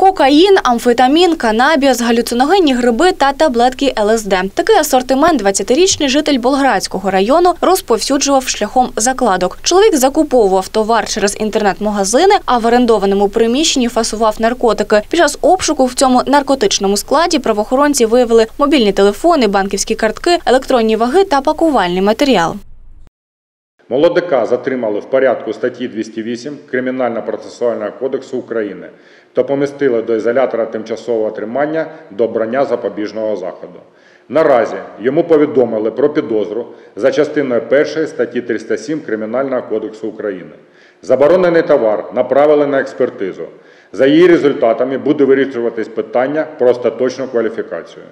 Кокаїн, амфетамін, канабіс, галюциногенні гриби та таблетки ЛСД. Такий асортимент 20-річний житель Болградського району розповсюджував шляхом закладок. Чоловік закуповував товар через інтернет-магазини, а в орендованому приміщенні фасував наркотики. Під час обшуку в цьому наркотичному складі правоохоронці виявили мобільні телефони, банківські картки, електронні ваги та пакувальний матеріал. Молодика затримали в порядку статті 208 Кримінально-процесуального кодексу України та помістили до ізолятора тимчасового тримання до обрання запобіжного заходу. Наразі йому повідомили про підозру за частиною 1 статті 307 Кримінального кодексу України. Заборонений товар направили на експертизу. За її результатами буде вирішуватись питання про остаточну кваліфікацію.